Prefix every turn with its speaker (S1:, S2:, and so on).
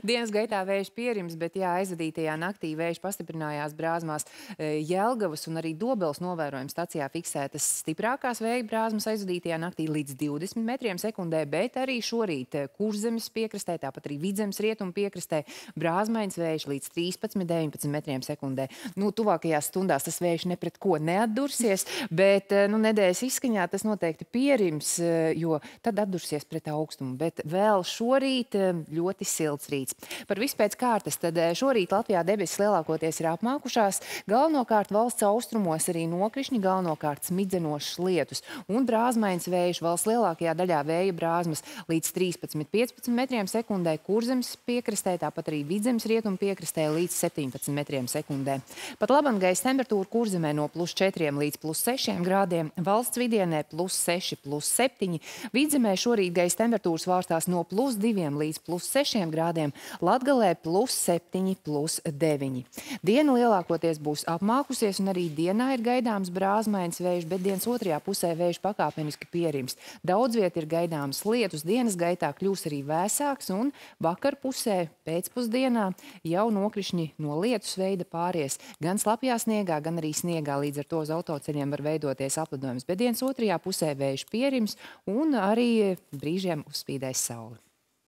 S1: Dienas gaitā vējš pierims, bet jā, aizvadītajā naktī vējš pastiprinājās brāzmās e, Jelgavas un arī Dobels novērojuma stacijā fiksētas stiprākās vēja brāzmas aizvadītajā naktī līdz 20 metriem sekundē, bet arī šorīt e, Kurzemes piekrastē, tāpat arī Vidzemes rietumu piekrastē brāzmains vējš līdz 13-19 metriem sekundē. Nu, tuvākajās stundās tas vējš ne pret ko neatdursies, bet e, nu, nedēļas izskaņā tas noteikti pierims, jo tad atdursies pret augstumu. Bet vēl šorīt ļoti silts rīts rīts. Par visu pēc kārtas, tad eh, šorīt Latvijā debesis lielākoties ir apmākušās. Galvenokārt valsts austrumos arī nokrišņi, galvenokārt smidzenošs lietus un brāzmains vējš valsts lielākajā daļā vēja brāzmas līdz 13-15 metriem sekundē, kurzemes piekrastē, tāpat arī vidzemes rietumu piekrastē līdz 17 metriem sekundē. Pat laban gaisa temperatūra kurzemē no plus 4 līdz plus 6 grādiem, valsts vidienē plus 6, plus 7. Vidzemē šorīt gaisa temperatūras vārstās no plus 2 līdz plus 6 grādiem, Latgalē plus 7, plus 9. Diena lielākoties būs apmākusies un arī dienā ir gaidāms brāzmains vējš, bet dienas otrajā pusē vējš pakāpeniski pierims. Daudz viet ir gaidāms lietus, dienas gaitā kļūs arī vēsāks un vakar pusē pēcpusdienā jau nokrišņi no lietus veida pāries gan slapjā sniegā, gan arī sniegā. Līdz ar to uz autoceļiem var veidoties aplidojums, bet dienas otrajā pusē vējš pierims un arī brīžiem uzspīdēs sauli.